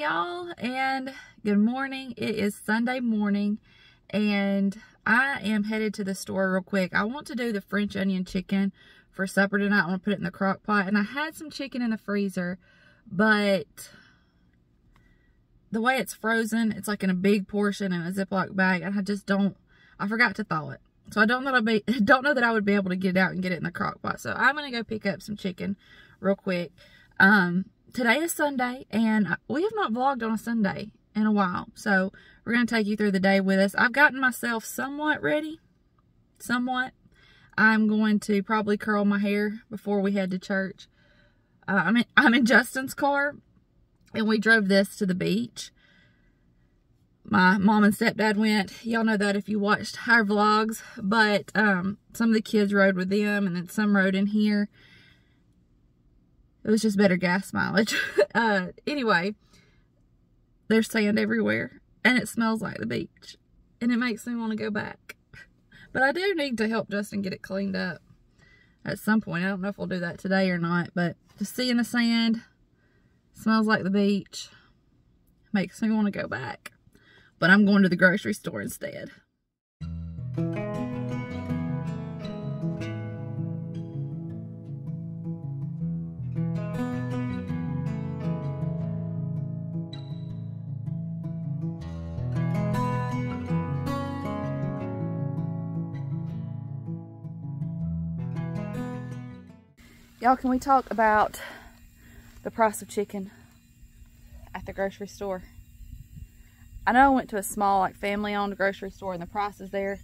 Y'all, and good morning. It is Sunday morning, and I am headed to the store real quick. I want to do the French onion chicken for supper tonight. I want to put it in the crock pot, and I had some chicken in the freezer, but the way it's frozen, it's like in a big portion in a Ziploc bag, and I just don't, I forgot to thaw it. So I don't know that I be, don't know that I would be able to get it out and get it in the crock pot. So I'm gonna go pick up some chicken real quick. Um, today is Sunday, and we have not vlogged on a Sunday in a while. So we're going to take you through the day with us. I've gotten myself somewhat ready. Somewhat. I'm going to probably curl my hair before we head to church. Uh, I'm, in, I'm in Justin's car, and we drove this to the beach. My mom and stepdad went. Y'all know that if you watched our vlogs. But um, some of the kids rode with them, and then some rode in here it was just better gas mileage. uh, anyway, there's sand everywhere and it smells like the beach and it makes me want to go back. But I do need to help Justin get it cleaned up at some point. I don't know if we'll do that today or not, but just seeing the sand, smells like the beach, makes me want to go back. But I'm going to the grocery store instead. Y'all, can we talk about the price of chicken at the grocery store? I know I went to a small, like family-owned grocery store and the prices there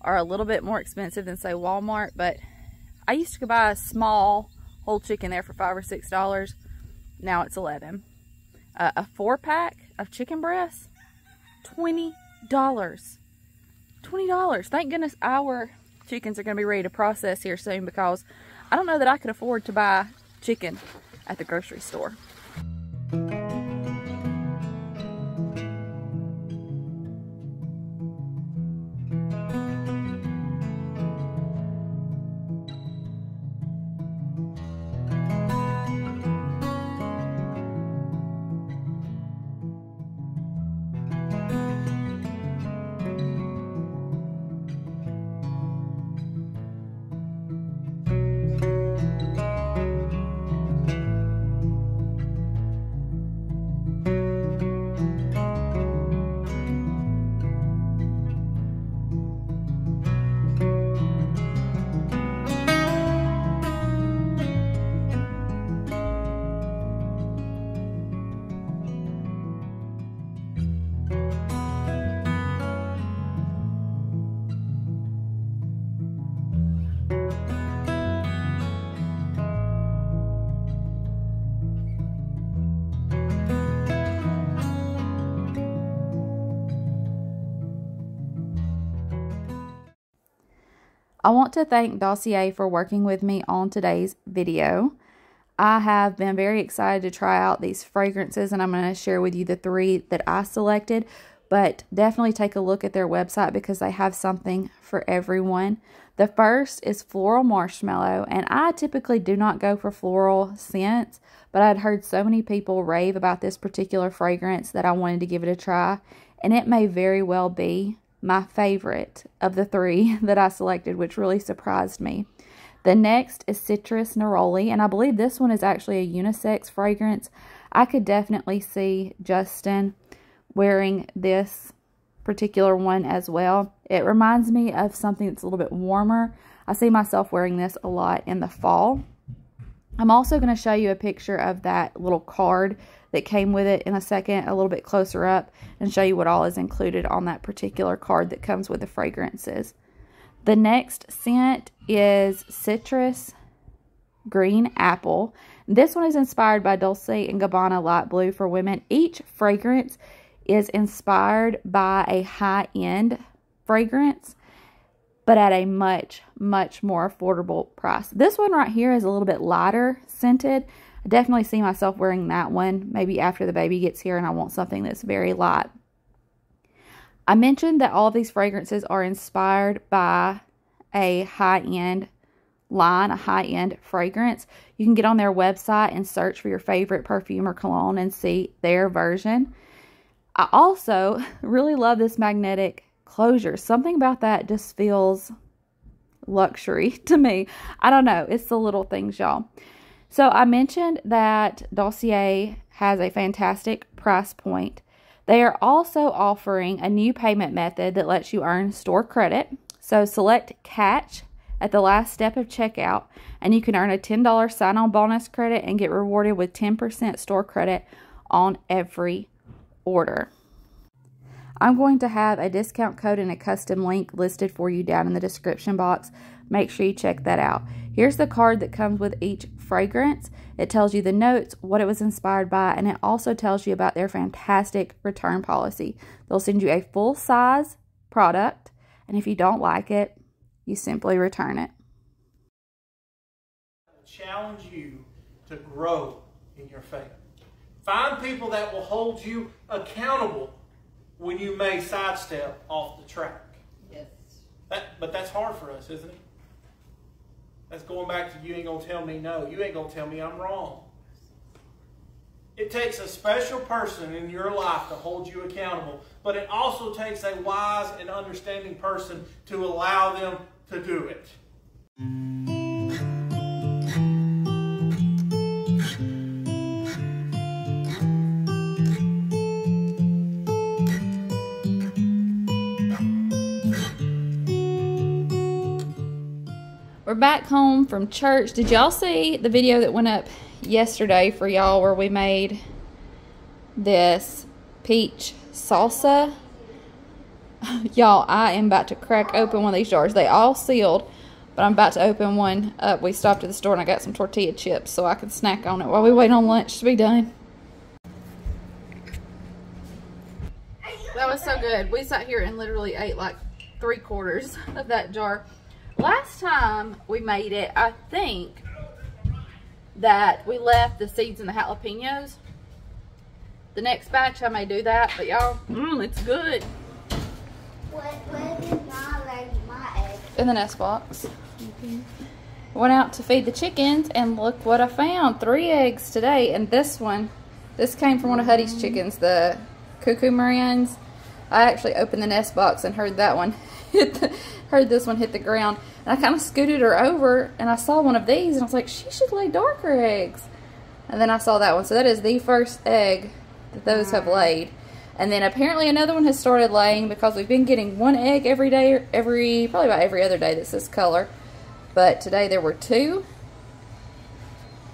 are a little bit more expensive than, say, Walmart, but I used to buy a small whole chicken there for 5 or $6. Now it's 11 uh, A four-pack of chicken breasts, $20. $20. Thank goodness our chickens are going to be ready to process here soon because I don't know that I could afford to buy chicken at the grocery store. I want to thank Dossier for working with me on today's video. I have been very excited to try out these fragrances and I'm going to share with you the three that I selected. But definitely take a look at their website because they have something for everyone. The first is Floral Marshmallow and I typically do not go for floral scents. But I'd heard so many people rave about this particular fragrance that I wanted to give it a try. And it may very well be my favorite of the three that I selected, which really surprised me. The next is Citrus Neroli, and I believe this one is actually a unisex fragrance. I could definitely see Justin wearing this particular one as well. It reminds me of something that's a little bit warmer. I see myself wearing this a lot in the fall. I'm also going to show you a picture of that little card that came with it in a second, a little bit closer up, and show you what all is included on that particular card that comes with the fragrances. The next scent is Citrus Green Apple. This one is inspired by Dolce & Gabbana Light Blue for women. Each fragrance is inspired by a high-end fragrance, but at a much, much more affordable price. This one right here is a little bit lighter scented, I definitely see myself wearing that one maybe after the baby gets here and I want something that's very light. I mentioned that all of these fragrances are inspired by a high-end line, a high-end fragrance. You can get on their website and search for your favorite perfume or cologne and see their version. I also really love this magnetic closure. Something about that just feels luxury to me. I don't know. It's the little things, y'all. So I mentioned that Dossier has a fantastic price point. They are also offering a new payment method that lets you earn store credit. So select Catch at the last step of checkout, and you can earn a $10 sign on bonus credit and get rewarded with 10% store credit on every order. I'm going to have a discount code and a custom link listed for you down in the description box. Make sure you check that out. Here's the card that comes with each fragrance. It tells you the notes, what it was inspired by, and it also tells you about their fantastic return policy. They'll send you a full size product, and if you don't like it, you simply return it. Challenge you to grow in your faith. Find people that will hold you accountable when you may sidestep off the track. Yes. That, but that's hard for us, isn't it? That's going back to you ain't going to tell me no. You ain't going to tell me I'm wrong. It takes a special person in your life to hold you accountable, but it also takes a wise and understanding person to allow them to do it. We're back home from church. Did y'all see the video that went up yesterday for y'all where we made this peach salsa? y'all, I am about to crack open one of these jars. They all sealed, but I'm about to open one up. We stopped at the store and I got some tortilla chips so I can snack on it while we wait on lunch to be done. That was so good. We sat here and literally ate like three quarters of that jar. Last time we made it, I think that we left the seeds and the jalapenos. The next batch I may do that, but y'all, mmm, it's good. What, my, my egg? In the nest box. Mm -hmm. Went out to feed the chickens and look what I found. Three eggs today and this one, this came from one of Huddy's chickens, the cuckoo marans. I actually opened the nest box and heard that one hit the, heard this one hit the ground. And I kind of scooted her over and I saw one of these and I was like, she should lay darker eggs. And then I saw that one. So that is the first egg that those have laid. And then apparently another one has started laying because we've been getting one egg every day, every probably about every other day that's this color. But today there were two.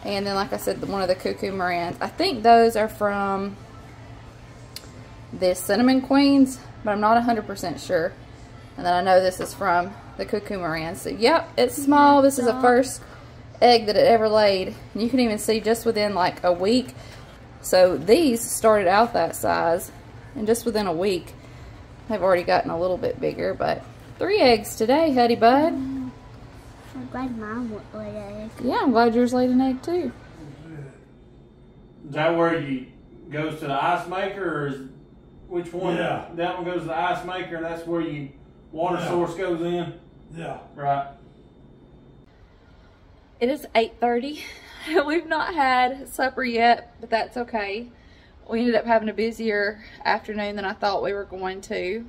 And then like I said, the one of the cuckoo marans. I think those are from the cinnamon queens, but I'm not 100% sure. And then I know this is from the cuckoo maran. So, yep, it's small. This is the first egg that it ever laid. And you can even see just within like a week. So, these started out that size. And just within a week, they've already gotten a little bit bigger. But three eggs today, Huddy Bud. Mm. I'm glad mine laid an egg. Yeah, I'm glad yours laid an egg too. Is that where you goes to the ice maker or is which one? Yeah. That one goes to the ice maker and that's where you water yeah. source goes in? Yeah. Right. It is 8.30. We've not had supper yet, but that's okay. We ended up having a busier afternoon than I thought we were going to,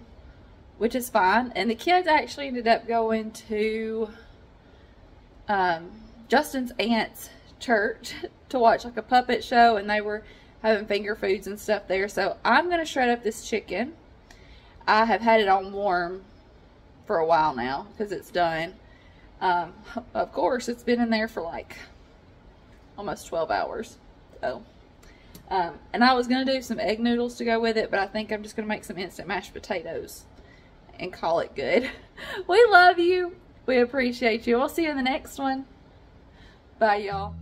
which is fine. And the kids actually ended up going to um, Justin's aunt's church to watch like a puppet show, and they were having finger foods and stuff there. So I'm going to shred up this chicken. I have had it on warm for a while now because it's done. Um, of course, it's been in there for like almost 12 hours. So, um, and I was going to do some egg noodles to go with it, but I think I'm just going to make some instant mashed potatoes and call it good. we love you. We appreciate you. We'll see you in the next one. Bye, y'all.